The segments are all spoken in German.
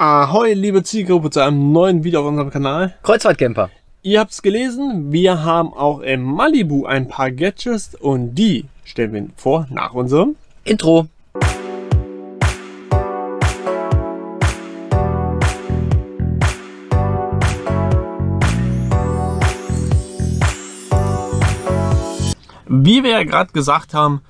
Ahoi, liebe Zielgruppe, zu einem neuen Video auf unserem Kanal. Kreuzfahrtcamper. Ihr habt es gelesen, wir haben auch im Malibu ein paar Gadgets und die stellen wir vor nach unserem Intro. Wie wir ja gerade gesagt haben,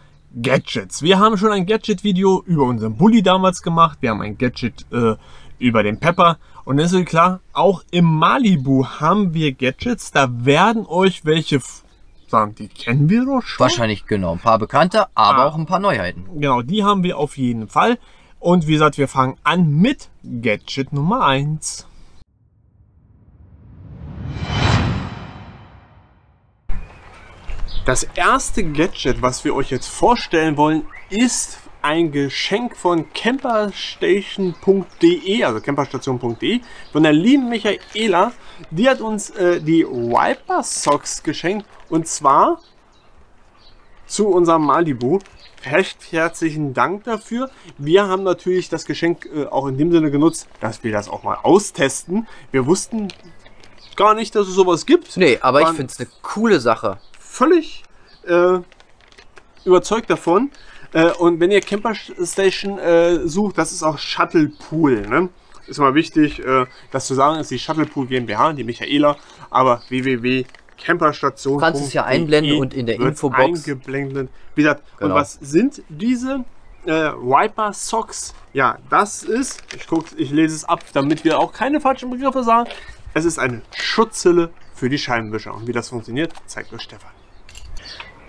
Gadgets. Wir haben schon ein Gadget-Video über unseren Bulli damals gemacht. Wir haben ein Gadget äh, über den Pepper. Und es ist klar, auch im Malibu haben wir Gadgets. Da werden euch welche sagen, die kennen wir doch schon. Wahrscheinlich genau. Ein paar bekannte, aber Ah. auch ein paar Neuheiten. Genau, die haben wir auf jeden Fall. Und wie gesagt, wir fangen an mit Gadget Nummer 1. Das erste Gadget, was wir euch jetzt vorstellen wollen, ist ein Geschenk von camperstation.de, also camperstation.de, von der lieben Michaela. Die hat uns äh, die Wiper Socks geschenkt und zwar zu unserem Malibu. Recht herzlichen Dank dafür. Wir haben natürlich das Geschenk äh, auch in dem Sinne genutzt, dass wir das auch mal austesten. Wir wussten gar nicht, dass es sowas gibt. Nee, aber ich Waren finde es eine coole Sache. völlig äh, überzeugt davon. Äh, und wenn ihr Camper Station äh, sucht, das ist auch Shuttle Pool. Ne? Ist mal wichtig, äh, das zu sagen, ist die Shuttle Pool GmbH, die Michaela, aber www.camperstation. Du kannst es ja einblenden und in der Infobox- Eingeblendet. Wie gesagt, Genau. und was sind diese äh, Wiper Socks? Ja, das ist, ich, guck, ich lese es ab, damit wir auch keine falschen Begriffe sagen. Es ist eine Schutzhülle für die Scheibenwischer. Und wie das funktioniert, zeigt euch Stefan.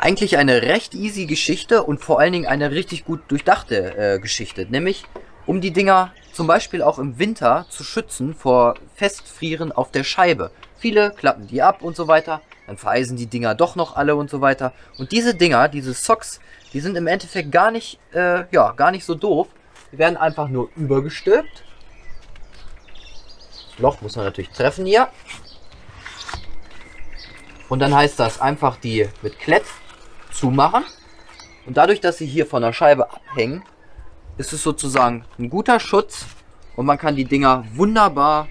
Eigentlich eine recht easy Geschichte und vor allen Dingen eine richtig gut durchdachte äh, Geschichte. Nämlich, um die Dinger zum Beispiel auch im Winter zu schützen vor Festfrieren auf der Scheibe. Viele klappen die ab und so weiter, dann vereisen die Dinger doch noch alle und so weiter. Und diese Dinger, diese Socks, die sind im Endeffekt gar nicht, äh, ja, gar nicht so doof. Die werden einfach nur übergestülpt. Das Loch muss man natürlich treffen hier. Und dann heißt das einfach die mit Klett zumachen. Und dadurch, dass sie hier von der Scheibe abhängen, ist es sozusagen ein guter Schutz. Und man kann die Dinger wunderbar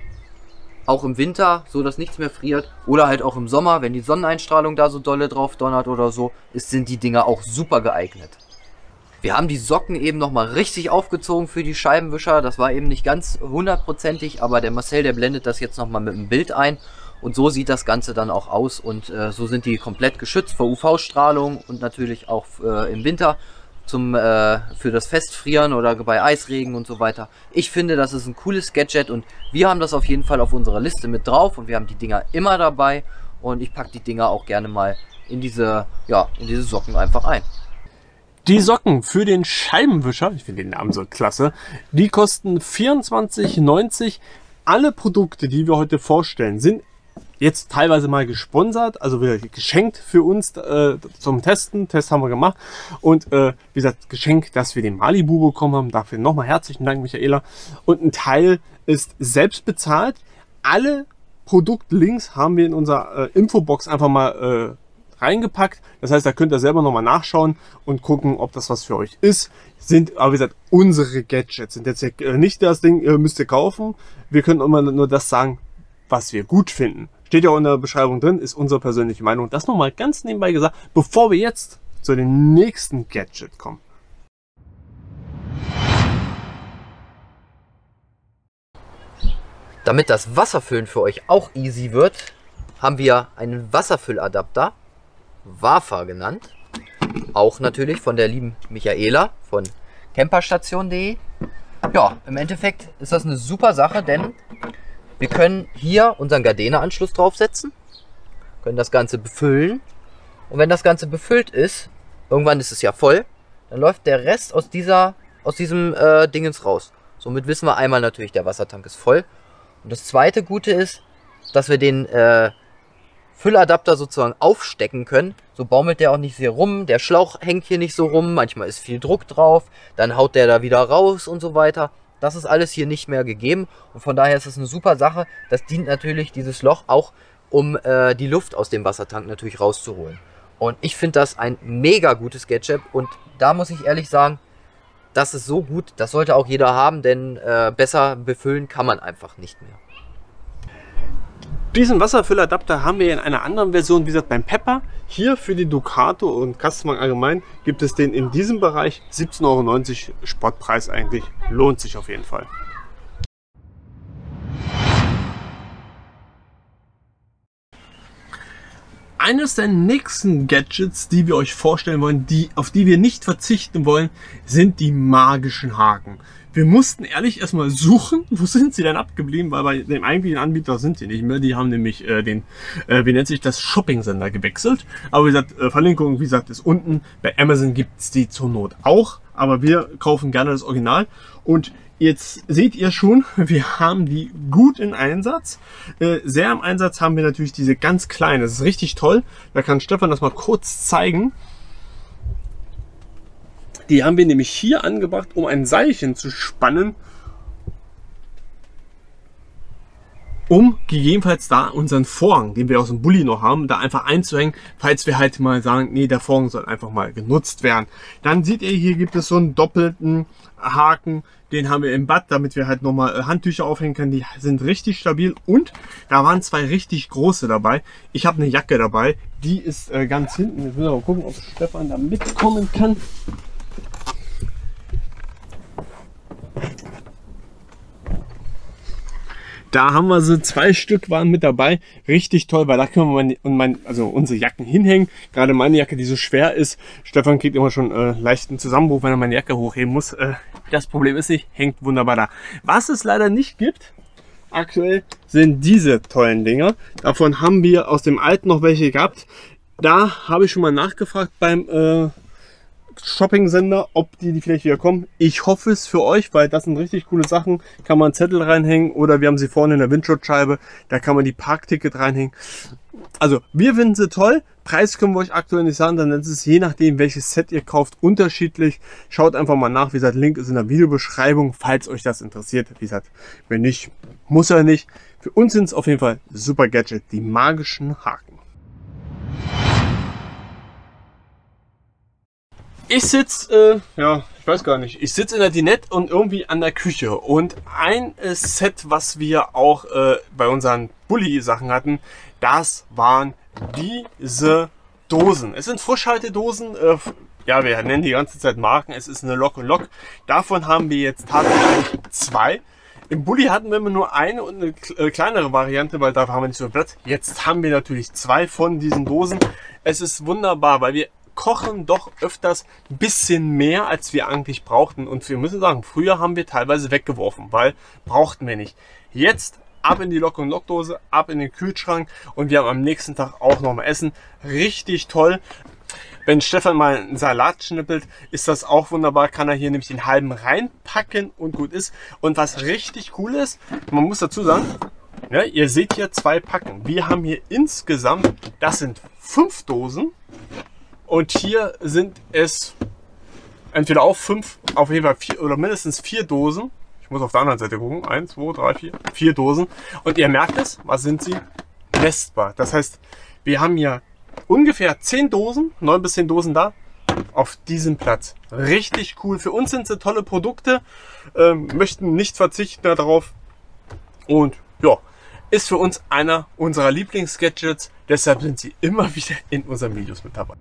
auch im Winter, so dass nichts mehr friert, oder halt auch im Sommer, wenn die Sonneneinstrahlung da so dolle drauf donnert oder so, ist, sind die Dinger auch super geeignet. Wir haben die Socken eben nochmal richtig aufgezogen für die Scheibenwischer. Das war eben nicht ganz hundertprozentig, aber der Marcel, der blendet das jetzt nochmal mit dem Bild ein. Und so sieht das Ganze dann auch aus und äh, so sind die komplett geschützt vor UV-Strahlung und natürlich auch äh, im Winter zum, äh, für das Festfrieren oder bei Eisregen und so weiter. Ich finde, das ist ein cooles Gadget und wir haben das auf jeden Fall auf unserer Liste mit drauf und wir haben die Dinger immer dabei und ich packe die Dinger auch gerne mal in diese, ja, in diese Socken einfach ein. Die Socken für den Scheibenwischer, ich finde den Namen so klasse, die kosten 24,90. Alle Produkte, die wir heute vorstellen, sind jetzt teilweise mal gesponsert, also geschenkt für uns äh, zum Testen. Test haben wir gemacht. Und äh, wie gesagt, Geschenk, dass wir den Malibu bekommen haben. Dafür nochmal herzlichen Dank, Michaela. Und ein Teil ist selbst bezahlt. Alle Produktlinks haben wir in unserer äh, Infobox einfach mal äh, reingepackt. Das heißt, da könnt ihr selber nochmal nachschauen und gucken, ob das was für euch ist. Sind, aber wie gesagt, unsere Gadgets sind jetzt äh, nicht das Ding, äh, müsst ihr kaufen. Wir können immer nur das sagen, was wir gut finden. Steht ja auch in der Beschreibung drin, ist unsere persönliche Meinung. Das nochmal ganz nebenbei gesagt, bevor wir jetzt zu dem nächsten Gadget kommen. Damit das Wasserfüllen für euch auch easy wird, haben wir einen Wasserfülladapter, WAFA genannt. Auch natürlich von der lieben Michaela von camperstation.de. Ja, im Endeffekt ist das eine super Sache, denn wir können hier unseren Gardena-Anschluss draufsetzen, können das Ganze befüllen und wenn das Ganze befüllt ist, irgendwann ist es ja voll, dann läuft der Rest aus dieser aus diesem äh, Dingens raus. Somit wissen wir einmal natürlich, der Wassertank ist voll und das zweite Gute ist, dass wir den äh, Fülladapter sozusagen aufstecken können. So baumelt der auch nicht sehr rum. Der Schlauch hängt hier nicht so rum. Manchmal ist viel Druck drauf. Dann haut der da wieder raus und so weiter. Das ist alles hier nicht mehr gegeben. Und von daher ist es eine super Sache. Das dient natürlich dieses Loch auch, um äh, die Luft aus dem Wassertank natürlich rauszuholen. Und ich finde das ein mega gutes Gadget. Und da muss ich ehrlich sagen, das ist so gut, das sollte auch jeder haben, denn äh, besser befüllen kann man einfach nicht mehr. Diesen Wasserfülladapter haben wir in einer anderen Version, wie gesagt, beim Pepper. Hier für die Ducato und Customer allgemein gibt es den in diesem Bereich 17,90 Euro Sportpreis eigentlich. Lohnt sich auf jeden Fall. Eines der nächsten Gadgets, die wir euch vorstellen wollen, die, auf die wir nicht verzichten wollen, sind die magischen Haken. Wir mussten ehrlich erstmal suchen, wo sind sie denn abgeblieben, weil bei dem eigentlichen Anbieter sind sie nicht mehr. Die haben nämlich äh, den, äh, wie nennt sich das, Shopping-Sender gewechselt. Aber wie gesagt, äh, Verlinkung, wie gesagt, ist unten. Bei Amazon gibt's die zur Not auch, aber wir kaufen gerne das Original. Und Jetzt seht ihr schon, wir haben die gut in Einsatz. Äh, sehr im Einsatz haben wir natürlich diese ganz kleine. Das ist richtig toll. Da kann Stefan das mal kurz zeigen. Die haben wir nämlich hier angebracht, um ein Seilchen zu spannen um gegebenenfalls da unseren Vorhang, den wir aus dem Bulli noch haben, da einfach einzuhängen, falls wir halt mal sagen, nee, der Vorhang soll einfach mal genutzt werden. Dann seht ihr, hier gibt es so einen doppelten Haken, den haben wir im Bad, damit wir halt nochmal äh, Handtücher aufhängen können. Die sind richtig stabil und da waren zwei richtig große dabei. Ich habe eine Jacke dabei, die ist äh, ganz hinten. Jetzt müssen wir mal gucken, ob Stefan da mitkommen kann. Da haben wir so zwei Stück waren mit dabei. Richtig toll, weil da können wir und mein, also unsere Jacken hinhängen. Gerade meine Jacke, die so schwer ist. Stefan kriegt immer schon äh, leichten Zusammenbruch, wenn er meine Jacke hochheben muss. Äh, das Problem ist nicht, hängt wunderbar da. Was es leider nicht gibt, aktuell, sind diese tollen Dinger. Davon haben wir aus dem alten noch welche gehabt. Da habe ich schon mal nachgefragt beim äh, Shopping-Sender, ob die, die vielleicht wieder kommen. Ich hoffe es für euch, weil das sind richtig coole Sachen. Kann man Zettel reinhängen oder wir haben sie vorne in der Windschutzscheibe. Da kann man die Parkticket reinhängen. Also, wir finden sie toll. Preis können wir euch aktuell nicht sagen, dann ist es je nachdem, welches Set ihr kauft, unterschiedlich. Schaut einfach mal nach. Wie gesagt, Link ist in der Videobeschreibung, falls euch das interessiert. Wie gesagt, wenn nicht, muss er nicht. Für uns sind es auf jeden Fall super Gadget, die magischen Haken. Ich sitze, äh, ja, ich weiß gar nicht, ich sitze in der Dinette und irgendwie an der Küche. Und ein äh, Set, was wir auch äh, bei unseren Bulli-Sachen hatten, das waren diese Dosen. Es sind Frischhaltedosen. Äh, ja, wir nennen die ganze Zeit Marken. Es ist eine Lock und Lock. Davon haben wir jetzt tatsächlich zwei. Im Bulli hatten wir immer nur eine und eine äh, kleinere Variante, weil da haben wir nicht so viel Platz. Jetzt haben wir natürlich zwei von diesen Dosen. Es ist wunderbar, weil wir kochen doch öfters ein bisschen mehr, als wir eigentlich brauchten. Und wir müssen sagen, früher haben wir teilweise weggeworfen, weil brauchten wir nicht. Jetzt ab in die Lock- und Lockdose, ab in den Kühlschrank und wir haben am nächsten Tag auch noch mal Essen. Richtig toll. Wenn Stefan mal einen Salat schnippelt, ist das auch wunderbar. Kann er hier nämlich den halben reinpacken und gut ist. Und was richtig cool ist, man muss dazu sagen, ja, ihr seht hier zwei Packen. Wir haben hier insgesamt, das sind fünf Dosen. Und hier sind es entweder auch fünf, auf jeden Fall vier oder mindestens vier Dosen. Ich muss auf der anderen Seite gucken. Eins, zwei, drei, vier. Vier Dosen. Und ihr merkt es, was sind sie? Nestbar. Das heißt, wir haben hier ungefähr zehn Dosen, neun bis zehn Dosen da, auf diesem Platz. Richtig cool. Für uns sind sie tolle Produkte, ähm, möchten nicht verzichten darauf. Und ja, ist für uns einer unserer Lieblingsgadgets. Deshalb sind sie immer wieder in unseren Videos mit dabei.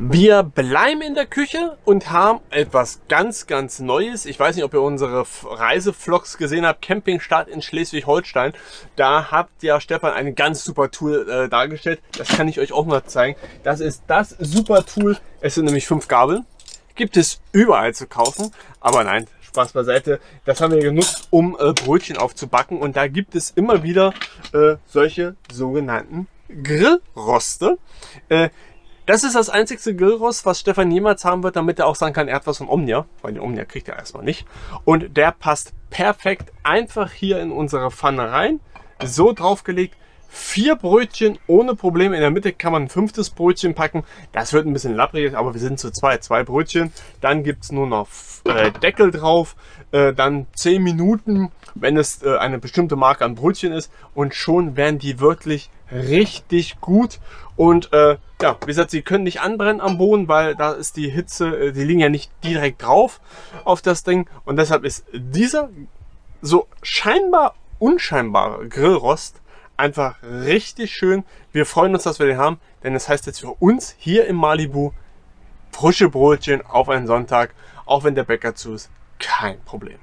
Wir bleiben in der Küche und haben etwas ganz, ganz Neues. Ich weiß nicht, ob ihr unsere Reisevlogs gesehen habt. Campingstart in Schleswig-Holstein. Da habt ja Stefan ein ganz super Tool äh, dargestellt. Das kann ich euch auch mal zeigen. Das ist das super Tool. Es sind nämlich fünf Gabeln. Gibt es überall zu kaufen. Aber nein, Spaß beiseite. Das haben wir genutzt, um äh, Brötchen aufzubacken. Und da gibt es immer wieder äh, solche sogenannten Grillroste. Äh, das ist das einzigste Grillrost, was Stefan jemals haben wird, damit er auch sagen kann, er hat was von Omnia. Weil den Omnia kriegt er erstmal nicht. Und der passt perfekt einfach hier in unsere Pfanne rein. So draufgelegt. Vier Brötchen ohne Probleme. In der Mitte kann man ein fünftes Brötchen packen. Das wird ein bisschen lapprig, aber wir sind zu zwei. Zwei Brötchen. Dann gibt's nur noch äh, Deckel drauf. Äh, dann zehn Minuten, wenn es äh, eine bestimmte Marke an Brötchen ist. Und schon werden die wirklich richtig gut. Und äh, ja, wie gesagt, sie können nicht anbrennen am Boden, weil da ist die Hitze, äh, die liegen ja nicht direkt drauf auf das Ding. Und deshalb ist dieser so scheinbar unscheinbare Grillrost einfach richtig schön. Wir freuen uns, dass wir den haben, denn das heißt jetzt für uns hier im Malibu frische Brötchen auf einen Sonntag, auch wenn der Bäcker zu ist, kein Problem.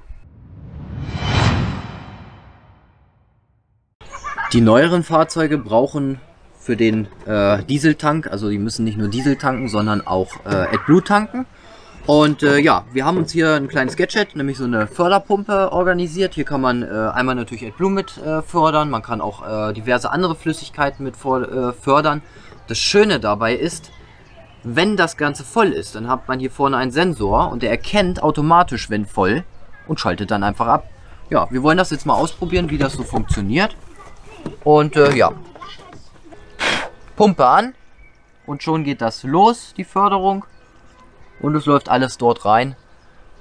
Die neueren Fahrzeuge brauchen für den äh, Dieseltank, also die müssen nicht nur Diesel tanken, sondern auch äh, AdBlue tanken. Und äh, ja, wir haben uns hier ein kleines Gadget, nämlich so eine Förderpumpe organisiert. Hier kann man äh, einmal natürlich AdBlue mit äh, fördern, man kann auch äh, diverse andere Flüssigkeiten mit äh, fördern. Das Schöne dabei ist, wenn das Ganze voll ist, dann hat man hier vorne einen Sensor und der erkennt automatisch, wenn voll und schaltet dann einfach ab. Ja, wir wollen das jetzt mal ausprobieren, wie das so funktioniert. Und äh, ja, Pumpe an und schon geht das los, die Förderung und es läuft alles dort rein.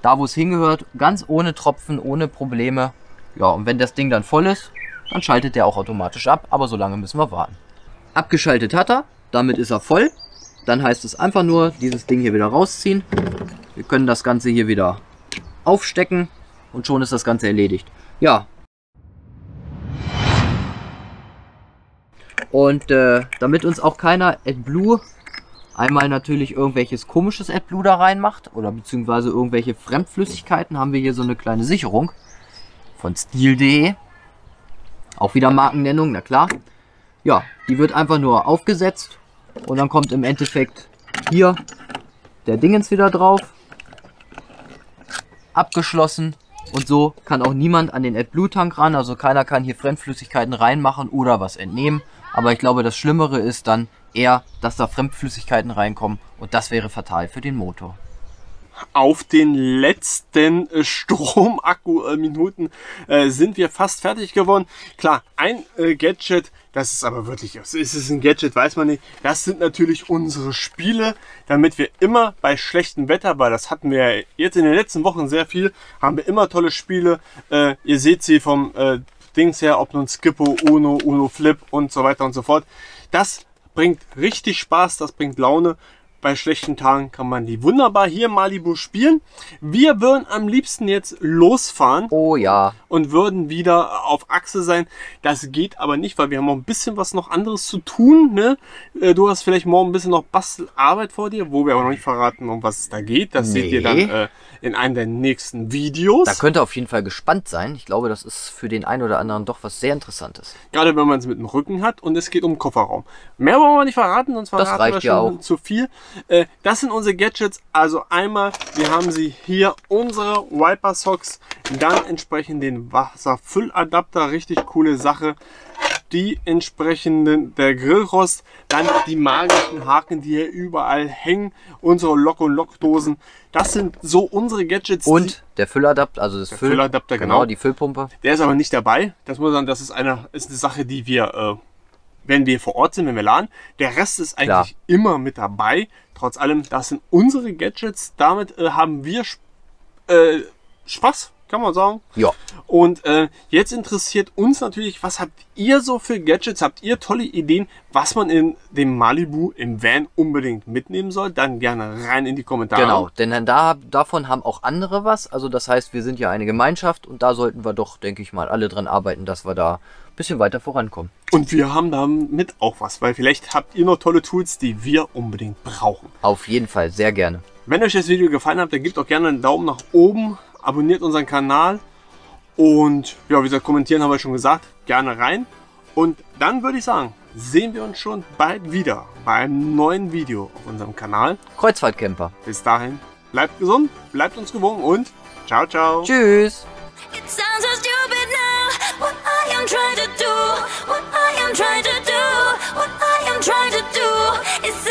Da, wo es hingehört, ganz ohne Tropfen, ohne Probleme. Ja, und wenn das Ding dann voll ist, dann schaltet der auch automatisch ab, aber so lange müssen wir warten. Abgeschaltet hat er, damit ist er voll. Dann heißt es einfach nur, dieses Ding hier wieder rausziehen. Wir können das Ganze hier wieder aufstecken und schon ist das Ganze erledigt. Ja. Und äh, damit uns auch keiner AdBlue einmal natürlich irgendwelches komisches AdBlue da reinmacht oder beziehungsweise irgendwelche Fremdflüssigkeiten, haben wir hier so eine kleine Sicherung von Stil.de. Auch wieder Markennennung, na klar. Ja, die wird einfach nur aufgesetzt und dann kommt im Endeffekt hier der Dingens wieder drauf. Abgeschlossen und so kann auch niemand an den AdBlue-Tank ran, also keiner kann hier Fremdflüssigkeiten reinmachen oder was entnehmen. Aber ich glaube, das Schlimmere ist dann, eher, dass da Fremdflüssigkeiten reinkommen und das wäre fatal für den Motor. Auf den letzten äh, Stromakku-Minuten äh, sind wir fast fertig geworden. Klar, ein äh, Gadget, das ist aber wirklich, ist es ein Gadget, weiß man nicht. Das sind natürlich unsere Spiele, damit wir immer bei schlechtem Wetter, weil das hatten wir jetzt in den letzten Wochen sehr viel, haben wir immer tolle Spiele. Ihr seht sie vom Dings her, ob nun Skippo, Uno, Uno Flip und so weiter und so fort. Das bringt richtig Spaß, das bringt Laune. Bei schlechten Tagen kann man die wunderbar hier in Malibu spielen. Wir würden am liebsten jetzt losfahren. Oh ja. Und würden wieder auf Achse sein. Das geht aber nicht, weil wir haben noch ein bisschen was noch anderes zu tun. Ne? Äh, du hast vielleicht morgen ein bisschen noch Bastelarbeit vor dir, wo wir aber noch nicht verraten, um was es da geht. Das nee. seht ihr dann äh, in einem der nächsten Videos. Da könnt ihr auf jeden Fall gespannt sein. Ich glaube, das ist für den einen oder anderen doch was sehr Interessantes. Gerade wenn man es mit dem Rücken hat und es geht um Kofferraum. Mehr wollen wir nicht verraten, sonst verraten wir schon auch. zu viel. Äh, das sind unsere Gadgets. Also einmal, wir haben sie hier, unsere Wiper Socks, dann entsprechend den Wasserfülladapter, richtig coole Sache. Die entsprechenden, der Grillrost, dann die magischen Haken, die hier überall hängen, unsere Lock- und Lockdosen. Das sind so unsere Gadgets. Und der Fülladapter, also das der Füll, Fülladapter, genau, genau, die Füllpumpe. Der ist aber nicht dabei. Das muss man sagen, das ist eine, ist eine Sache, die wir äh, wenn wir vor Ort sind, wenn wir laden. Der Rest ist eigentlich Klar. immer mit dabei. Trotz allem, das sind unsere Gadgets. Damit äh, haben wir äh, Spaß kann man sagen. Ja. Und äh, jetzt interessiert uns natürlich, was habt ihr so für Gadgets? Habt ihr tolle Ideen, was man in dem Malibu im Van unbedingt mitnehmen soll? Dann gerne rein in die Kommentare. Genau, denn da, davon haben auch andere was. Also das heißt, wir sind ja eine Gemeinschaft und da sollten wir doch, denke ich mal, alle dran arbeiten, dass wir da ein bisschen weiter vorankommen. Und wir haben damit auch was, weil vielleicht habt ihr noch tolle Tools, die wir unbedingt brauchen. Auf jeden Fall, sehr gerne. Wenn euch das Video gefallen hat, dann gebt auch gerne einen Daumen nach oben abonniert unseren Kanal und ja, wie gesagt, kommentieren haben wir schon gesagt, gerne rein. Und dann würde ich sagen, sehen wir uns schon bald wieder bei einem neuen Video auf unserem Kanal Kreuzfahrtcamper. Bis dahin, bleibt gesund, bleibt uns gewogen und ciao, ciao. Tschüss. trying to do, what I am trying to do, is